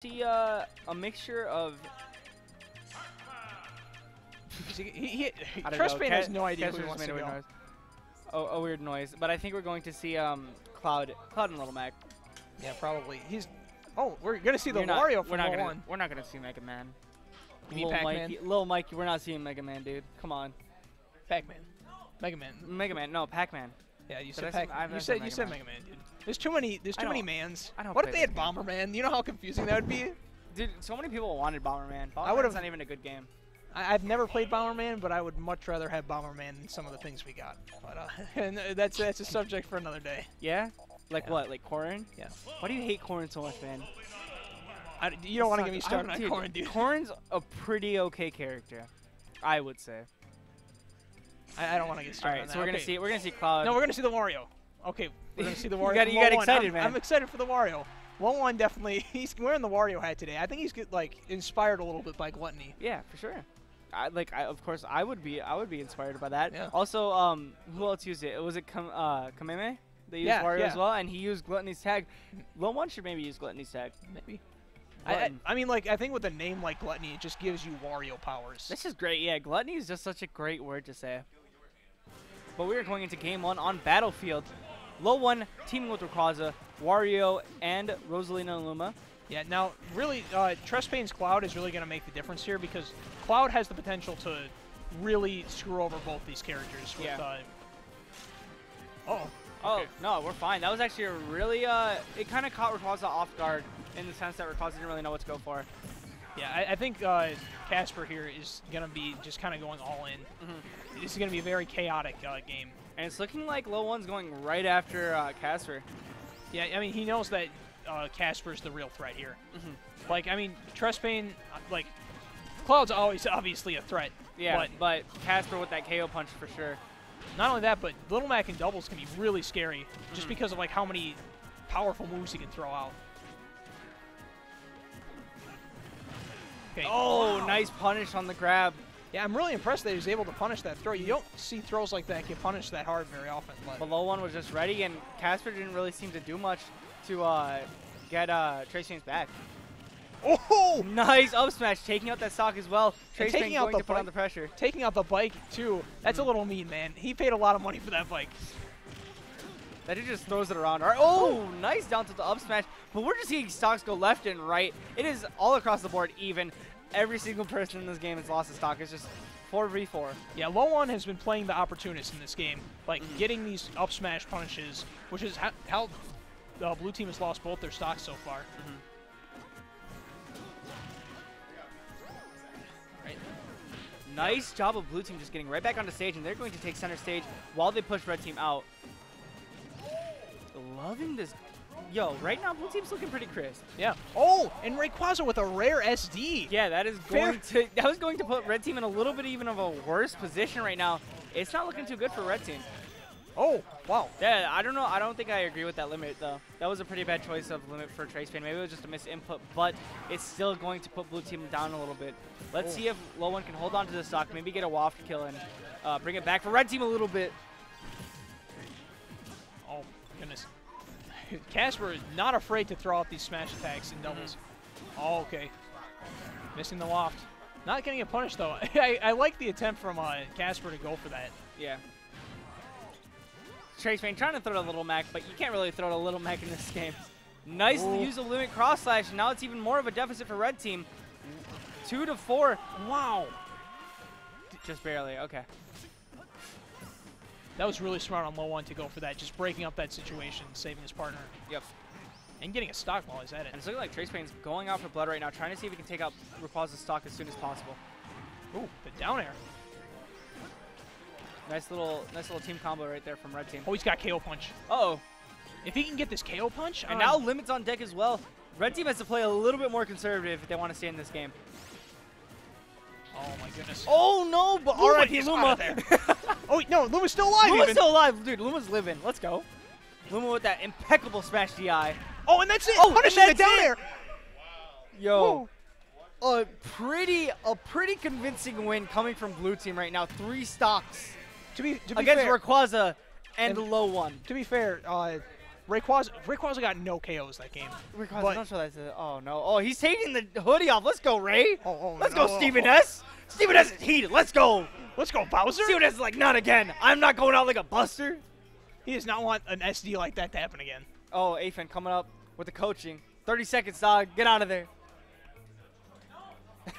see uh, a mixture of. he, he, he, I don't Trustman know. has no idea Kasper who he just wants to made a go. weird noise. Oh, a weird noise. But I think we're going to see um, Cloud, Cloud and Little Mac. Yeah, probably. He's. Oh, we're gonna see the We're not- Wario we're from not gonna, One. We're not gonna see Mega Man. You mean Lil Pac-Man? Mikey, Lil Mikey, we're not seeing Mega Man, dude. Come on. Pac-Man. Mega Man. Mega Man, no, Pac-Man. Yeah, you said Pac. You said said you Mega said Man. Mega Man, dude. There's too many. There's too many mans. I don't What if they had game. Bomberman? You know how confusing that would be. Dude, so many people wanted Bomberman. I Bomberman's would've- not even a good game. I, I've never played Bomberman, but I would much rather have Bomberman than some of the things we got. But uh, and that's that's a subject for another day. Yeah? Like Yeah. what? Like Corrin? Yeah. Why do you hate Corrin so much, man? I, you don't want to get me started on Corrin, dude. Corrin's a pretty okay character, I would say. I, I don't want to get started right, on so we're gonna see we're gonna see Cloud. No, we're gonna see the Wario. Okay, we're gonna see the You Wario. got- you got excited, I'm, man. I'm excited for the Wario. One one definitely. He's wearing the Wario hat today. I think he's get, like inspired a little bit by Gluttony. Yeah, for sure. I like. I, of course, I would be. I would be inspired by that. Yeah. Also, um, who else used it? Was it Kam- uh, Kameme? They used Yeah, Wario yeah. as well, and he used Gluttony's tag. Lil One should maybe use Gluttony's tag. Maybe. I, I, I mean, like I think with a name like Gluttony, it just gives you Wario powers. This is great. Yeah, gluttony is just such a great word to say. But we are going into game one on Battlefield. Low one teaming with Rayquaza, Wario, and Rosalina Luma. Yeah. Now, really, uh, Trespayne's Cloud is really gonna make the difference here because Cloud has the potential to really screw over both these characters. With, Yeah. Uh, oh. Oh, no, we're fine. That was actually a really, uh, it kind of caught Rayquaza off guard in the sense that Rayquaza didn't really know what to go for. Yeah, I, I think uh, Kasper here is gonna be just kind of going all in. Mhm. This is gonna be a very chaotic uh, game. And it's looking like Low One's going right after uh, Kasper. Yeah, I mean he knows that uh, Kasper's the real threat here. Mhm. Like I mean Trespayne, uh, like Cloud's always obviously a threat. Yeah, But but Casper with that KO punch for sure. not only that, but Little Mac in doubles can be really scary just Mhm. because of like how many powerful moves he can throw out. Okay. Oh, wow. nice punish on the grab. Yeah, I'm really impressed that he was able to punish that throw. You don't see throws like that get punished that hard very often. But But low one was just ready, and Kasper didn't really seem to do much to uh, get uh, Trace James back. oh, Nice up smash, taking out that stock as well. Trace taking out the to put on bike- the pressure. taking out the bike too. That's a little mean, man. He paid a lot of money for that bike. That dude just throws it around. All right, Oh, nice down to the up smash. But we're just seeing stocks go left and right. It is all across the board even. Every single person in this game has lost a stock. It's just 4v4. Yeah, Low One has been playing the opportunist in this game, like Mhm. getting these up smash punishes, which is how, how the blue team has lost both their stocks so far. Nice job of blue team just getting right back onto stage, and they're going to take center stage while they push red team out. Loving this. Yo, right now blue team's looking pretty crisp. Yeah. Oh, and Rayquaza with a rare SD. Yeah, that is Fair. going to that was going to put red team in a little bit even of a worse position right now. It's not looking too good for red team. Oh, wow. Yeah, I don't know. I don't think I agree with that limit though. That was a pretty bad choice of limit for Trespayne. Maybe it was just a misinput, but it's still going to put blue team down a little bit. Let's Oh. see if low one can hold on to the stock, maybe get a waft kill and uh, bring it back for red team a little bit. Oh, goodness. Kasper is not afraid to throw out these smash attacks and doubles. Oh, okay. Missing the waft. Not getting a punish, though. I, I like the attempt from uh, Kasper to go for that. Yeah. Trespayne trying to throw a little Mac, but you can't really throw a little Mac in this game. Nice Ooh. use of limit cross slash. Now it's even more of a deficit for red team. Two to four. Wow. Just barely. Okay. That was really smart on low one to go for that, just breaking up that situation, saving his partner, Yep. and getting a stock while he's at it. And it's looking like Trespayne's going out for blood right now, trying to see if he can take out Rayquaza's stock as soon as possible. Ooh, the down air. Nice little, nice little team combo right there from red team. Oh, he's got KO punch. Uh oh. If he can get this KO punch, And on- now limits on deck as well. Red team has to play a little bit more conservative if they want to stay in this game. Oh my goodness. Oh no, but Luma is Luma. Oh wait, no, Luma's still alive. Luma's even. still alive, dude. Luma's living. Let's go. Luma with that impeccable smash DI. oh, and that's it. Oh, Punishing and the down air. Yo, a pretty, a pretty convincing win coming from blue team right now. Three stocks To be to be against fair, Rayquaza and, And- low one. to be fair, uh, Rayquaza, Rayquaza got no KOs that game. Rayquaza, But- don't show that to. Oh no. Oh, he's taking the hoodie off. Let's go, Ray. Oh, oh, Let's no. go, Steven S. Steven S is heated. Let's go. Let's go, Bowser. Steven S is like, not again. I'm not going out like a buster. He does not want an SD like that to happen again. Oh, Afin coming up with the coaching. 30 seconds, dog. Get out of there.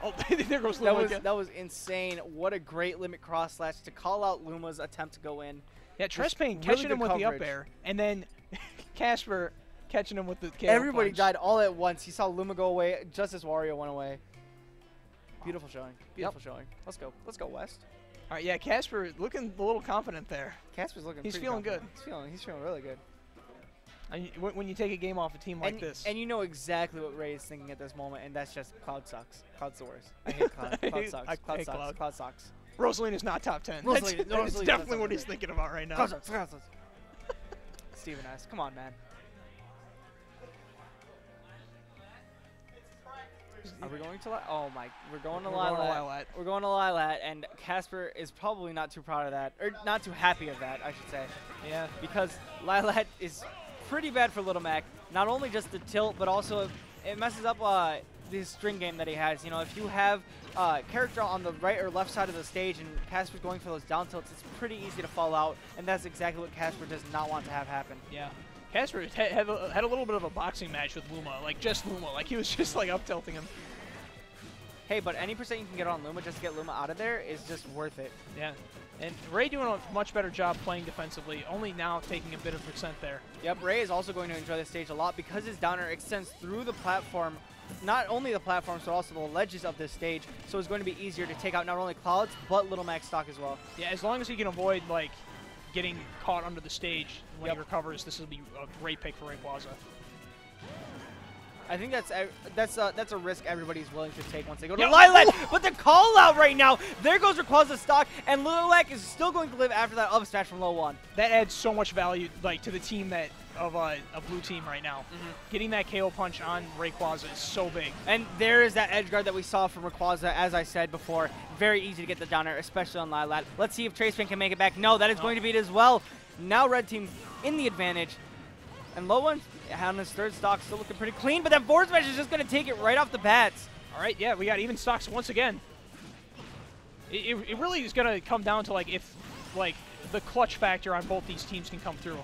Oh, there goes That Luma was again. that was insane. What a great limit cross slash to call out Luma's attempt to go in. Yeah, Trespayne catching good him with the up air, and then Kasper catching him with the KO Everybody punch. died all at once. He saw Luma go away just as Wario went away. Beautiful showing. Beautiful showing. Let's go. Let's go West. All right, yeah, Kasper looking a little confident there. Kasper's looking. He's feeling confident. He's feeling. He's feeling really good. And when, when you take a game off a team like and, this, and you know exactly what Ray is thinking at this moment, and that's just Cloud sucks. Cloud's the worst. I hate Cloud. Cloud sucks. Cloud sucks. Cloud. Cloud sucks. Rosaline is not top 10. Rosaline- that's, that's Rosaline is definitely what he's thinking about right now. Cloud sucks. Cloud. Steven S. Come on, man. Are we going to? Li- oh my! We're going to We're going to Lylat. Lylat. We're going to Lylat, and Kasper is probably not too proud of that, or not too happy of that, I should say, Yeah. because Lylat is pretty bad for Little Mac. Not only just the tilt, but also it messes up uh, the string game that he has. You know, if you have uh, character on the right or left side of the stage and Kasper's going for those down tilts, it's pretty easy to fall out, and that's exactly what Kasper does not want to have happen. Yeah. Kasper had, had, a, had a little bit of a boxing match with Luma, like just Luma, like he was just like up tilting him. Hey, but any percent you can get on Luma just to get Luma out of there is just worth it. Yeah. And Ray doing a much better job playing defensively, only now taking a bit of percent there. Yep, Ray is also going to enjoy this stage a lot because his down air extends through the platform, not only the platforms, but also the ledges of this stage, so it's going to be easier to take out not only Clouds, but Little Mac stock as well. Yeah, as long as he can avoid like getting caught under the stage when Yep. he recovers, this will be a great pick for Rayquaza. I think that's that's uh, that's a risk everybody's willing to take once they go to Yeah. Lylat. But the call out right now, there goes Rayquaza's stock, and Lylat is still going to live after that up smash from low one. That adds so much value like to the team that of uh, a blue team right now. Mm-hmm. Getting that KO punch on Rayquaza is so big. And there is that edge guard that we saw from Rayquaza, as I said before. Very easy to get the down air, especially on Lylat. Let's see if Traceman can make it back. No, that is No. going to be it as well. Now red team in the advantage. And low one on his third stock, still looking pretty clean, but that forward smash is just going to take it right off the bats. All right, yeah, we got even stocks once again. It, it, it really is gonna come down to like if like the clutch factor on both these teams can come through.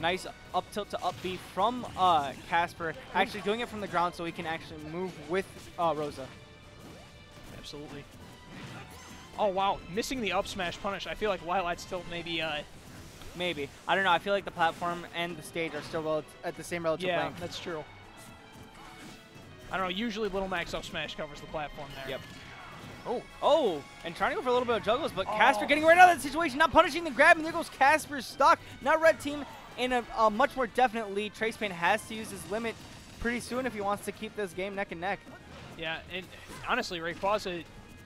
Nice up tilt to up B from uh, Kasper. Actually doing it from the ground so he can actually move with uh, Rosa. Absolutely. Oh wow, missing the up smash punish. I feel like Lylat's still maybe uh Maybe. I don't know. I feel like the platform and the stage are still at the same relative yeah, length. that's true. I don't know. Usually Little Mac's up smash covers the platform there. Yep. Oh, oh, and trying to go for a little bit of juggles, but oh. Kasper Oh. getting right out of that situation, not punishing the grab, and there goes Kasper's stock. Now red team in a, a much more definite lead. Trespayne has to use his limit pretty soon if he wants to keep this game neck and neck. Yeah, and honestly, Rayquaza,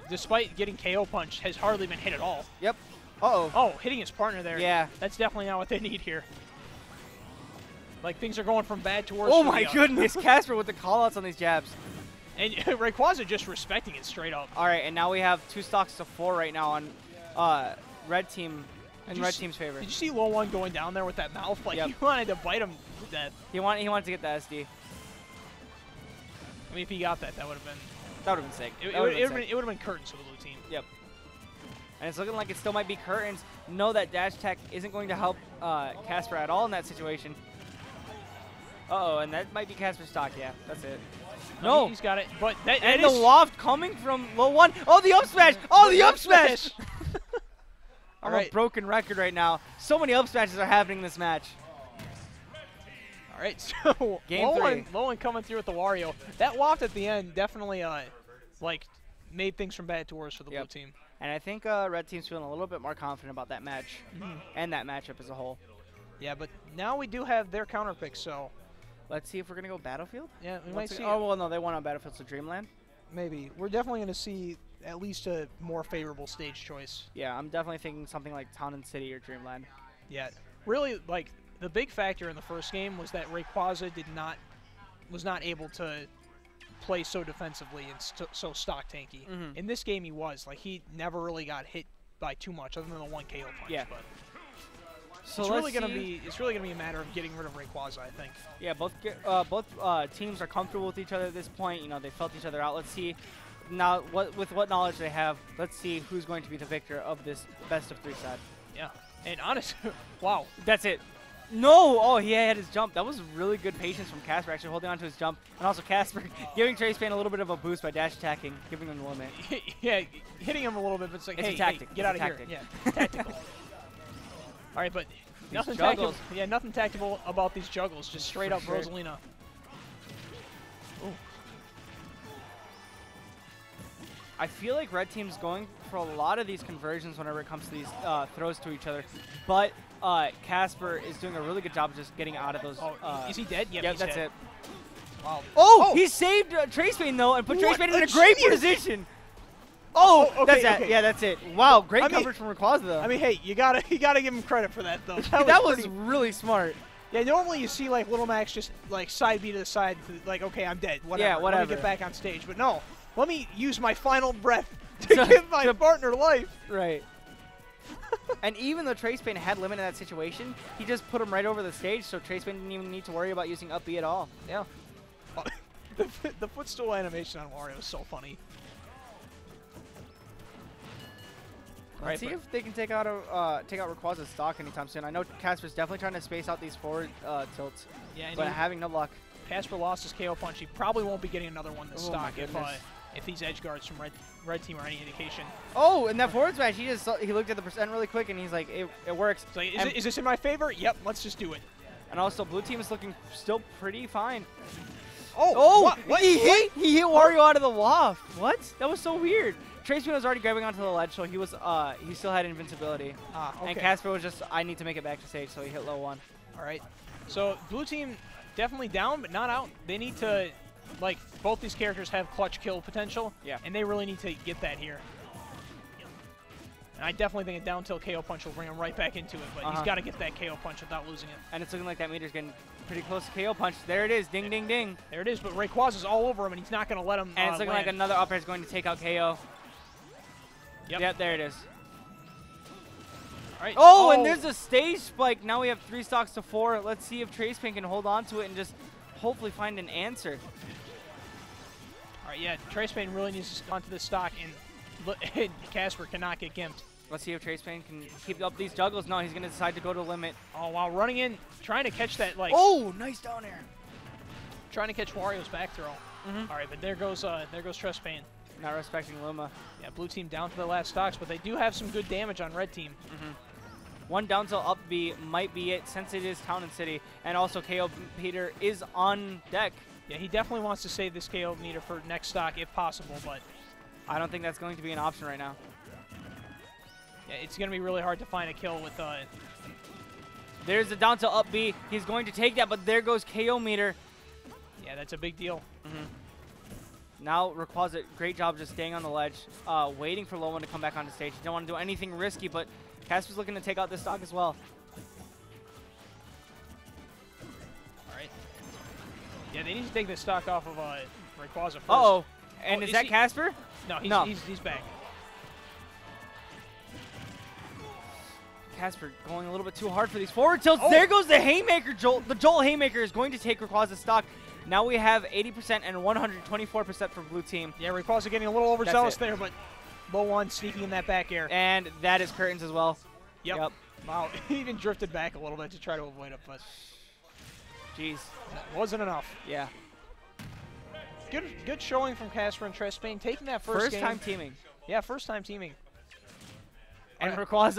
despite getting KO punch, has hardly been hit at all. Yep. Uh-oh. Oh, hitting his partner there. Yeah. That's definitely not what they need here. Like things are going from bad to worse. Oh my uh, goodness, Kasper with the callouts on these jabs. And Rayquaza just respecting it straight up. All right, and now we have two stocks to four right now on uh, red team in red s- team's favor. Did you see low one going down there with that mouth? Like Yep. he wanted to bite him to death. He want he wanted to get the SD. I mean, if he got that, that would have been That would have been sick. it, would would've been been, sick. it would have been curtains for the blue team. Yep. And it's looking like it still might be curtains. Know that dash tech isn't going to help uh, Kasper at all in that situation. Uh oh, and that might be Kasper's stock. Yeah, that's it. No. he's got it. But that, that and the waft coming from low one. Oh, the up smash! Oh, the, up smash! All I'm right. a broken record right now. So many up smashes are happening in this match. All right, so Game low one, low one coming through with the Wario. That waft at the end definitely, uh, like, made things from bad to worse for the Yep. blue team. And I think uh, red team's feeling a little bit more confident about that match Mm-hmm. and that matchup as a whole. Yeah, but now we do have their counter pick, so Let's see if we're gonna go Battlefield. yeah, we Once might see. oh well, no, they won on Battlefield, so Dreamland. maybe we're definitely going to see at least a more favorable stage choice. Yeah, I'm definitely thinking something like Town and City or Dreamland. Yeah, really, like the big factor in the first game was that Rayquaza did not was not able to play so defensively and st- so stock tanky. Mhm. In this game, he was like he never really got hit by too much, other than the one KO punch. Yeah. But So it's really gonna be it's really gonna be a matter of getting rid of Rayquaza, I think. Yeah, both uh, both uh, teams are comfortable with each other at this point. You know, they felt each other out. Let's see now what with what knowledge they have. Let's see who's going to be the victor of this best of three set. Yeah. And honestly, wow. That's it. No! Oh, he had his jump. That was really good patience from Kasper, actually holding on to his jump. And also Kasper giving Trespayne a little bit of a boost by dash attacking, giving him the limit. yeah, hitting him a little bit, but it's like, It's a hey, hey, tactic. get It's out a of tactic. here. Yeah, tactical. All right, but nothing juggles. tactical. Yeah, nothing tactical about these juggles. Just straight For up sure. Rosalina. Ooh. I feel like red team's going for a lot of these conversions whenever it comes to these uh, throws to each other, but uh, Kasper is doing a really good job of just getting out of those. Oh, uh, is he dead? Yep, that's dead. it. Wow. Oh, Oh! he saved uh, Trespayne though, and put Trace What in a a great position. Oh, Oh, okay, that's it. okay. Yeah, that's it. Wow, great I mean- coverage from Rayquaza though. I mean, hey, you gotta you gotta give him credit for that though. That, that was, was really smart. Yeah, normally you see like Little Macs just like side B to the side, like okay, I'm dead. Whatever. Let whatever. me get back on stage. But no, let me use my final breath to To- give my partner life. Right. and even though Trespayne had limit in that situation, he just put him right over the stage, so Trespayne didn't even need to worry about using up B at all. Yeah. the, the footstool animation on Wario is so funny. Let's Right, see if they can take out a uh, take out Rayquaza's stock anytime soon. I know Kasper's definitely trying to space out these forward uh, tilts, Yeah, but having no luck. Kasper lost his KO punch. He probably won't be getting another one this Oh stock if. If these edge guards from red red team are any indication. Oh, and that forward smash, he just saw, he looked at the percent really quick, and he's like, it, it works. So is, it, is this in my favor? Yep, let's just do it. and also, blue team is looking still pretty fine. Oh, Oh, what? what? he hit he hit Wario out of the waft. What? That was so weird. Trespayne was already grabbing onto the ledge, so he was uh he still had invincibility. Ah, okay. And Kasper was just I need to make it back to stage, so he hit low one. All right. So blue team definitely down, but not out. They need to, like, both these characters have clutch kill potential. Yeah. And they really need to get that here. And I definitely think a down tilt KO punch will bring him right back into it, but he's Uh-huh. got to get that KO punch without losing it. And it's looking like that meter's getting pretty close to KO punch. There it is, ding ding ding. There it is, but Rayquaza is all over him, and he's not going to let him. And uh, it's looking land. like another up air is going to take out KO. Yep. Yep, there it is. All right. Oh, and there's a stage spike. Now we have three stocks to four. Let's see if Trespayne can hold on to it and just hopefully find an answer. All right, yeah. Trespayne really needs to stick onto the stock, and li- Kasper cannot get gimped. Let's see if Trespayne can keep up these juggles. No, he's going to decide to go to limit. Oh, wow, running in, trying to catch that, like, Oh, nice down air. trying to catch Wario's back throw. Mhm. All right, but there goes, uh, there goes Trespayne. Not respecting Luma. Yeah, blue team down to the last stocks, but they do have some good damage on red team. One down tilt up B might be it since it is Town and City. And also KO meter is on deck. Yeah, he definitely wants to save this KO meter for next stock if possible, but I don't think that's going to be an option right now. yeah, it's going to be really hard to find a kill with uh, There's the down to up B. He's going to take that, but there goes KO meter. yeah, that's a big deal. Now Rayquaza, great job just staying on the ledge, uh, waiting for Low One to come back onto stage. He don't want to do anything risky, but Casper's looking to take out this stock as well. Yeah, they need to take the stock off of uh, Rayquaza first. Uh-oh. And Oh, is is that he- Kasper? No, he's, No. He's, he's back. Kasper going a little bit too hard for these forward tilts. Oh. There goes the Haymaker Jolt. The Jolt Haymaker is going to take Rayquaza's stock. Now we have 80% and 124% for blue team. Yeah, Rayquaza getting a little overzealous there, but low one sneaking in that back air. And that is Curtains as well. Yep. Yep. Wow, he even drifted back a little bit to try to avoid a but Jeez. wasn't enough. Yeah. Good, good showing from Kasper and Trespayne, taking that first, First, game. time teaming. Yeah, first time teaming. And Alright. Rayquaza